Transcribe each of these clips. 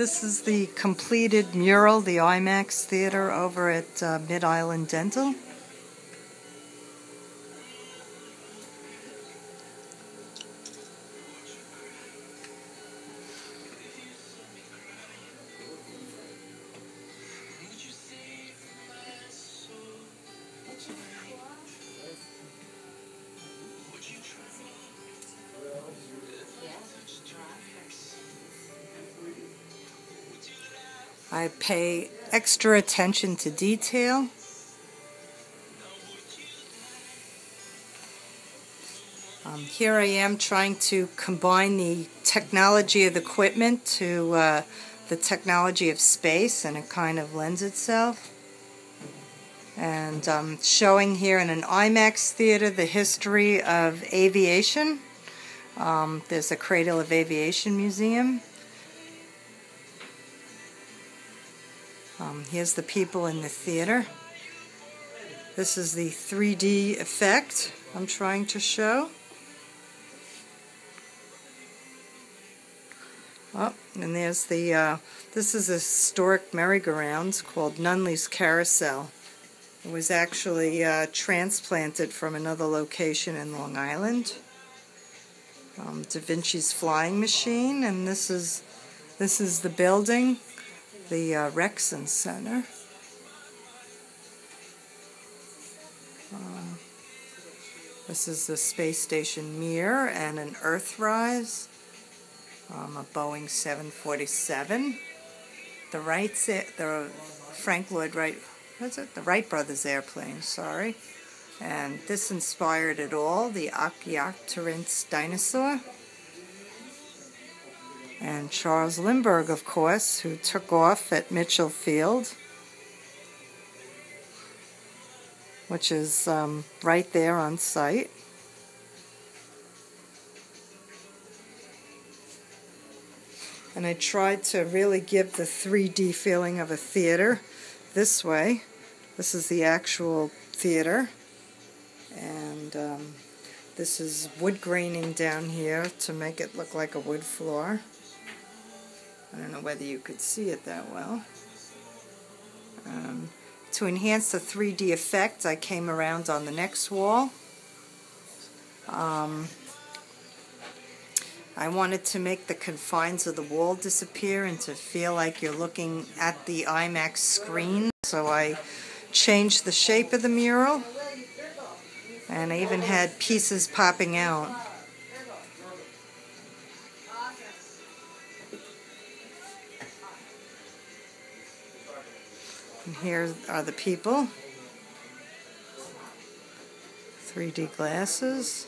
This is the completed mural, the IMAX Theater over at uh, Mid Island Dental. I pay extra attention to detail. Um, here I am trying to combine the technology of the equipment to uh, the technology of space, and it kind of lends itself. And um, showing here in an IMAX theater the history of aviation. Um, there's a Cradle of Aviation Museum. Um, here's the people in the theater. This is the 3D effect I'm trying to show. Oh, and there's the, uh, this is a historic merry-go-round called Nunley's Carousel. It was actually uh, transplanted from another location in Long Island. Um, da Vinci's flying machine, and this is this is the building the uh, Reckson Center. Uh, this is the space station Mir and an Earthrise, um, a Boeing 747. The Wright, the Frank Lloyd Wright, what's it? The Wright brothers airplane. Sorry, and this inspired it all. The Archaeopteryx dinosaur and Charles Lindbergh, of course, who took off at Mitchell Field, which is um, right there on site. And I tried to really give the 3D feeling of a theater this way. This is the actual theater. And um, this is wood graining down here to make it look like a wood floor. I don't know whether you could see it that well. Um, to enhance the 3D effect, I came around on the next wall. Um, I wanted to make the confines of the wall disappear and to feel like you're looking at the IMAX screen. So I changed the shape of the mural. And I even had pieces popping out. And here are the people. 3D glasses.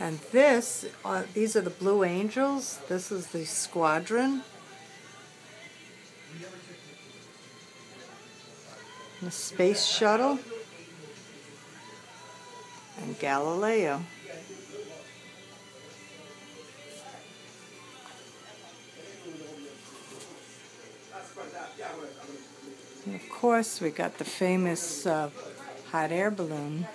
And this, uh, these are the Blue Angels. This is the squadron. The space shuttle Galileo. And of course, we got the famous uh, hot air balloon.